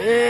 Yeah.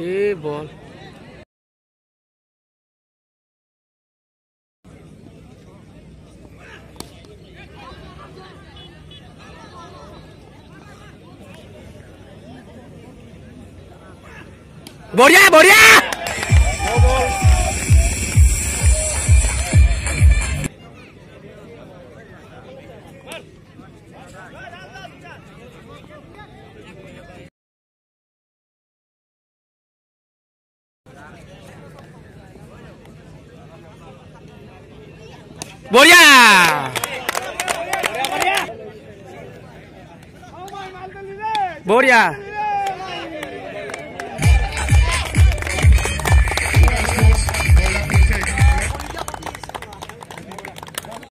ए ball बढ़िया बढ़िया Boria! Boria!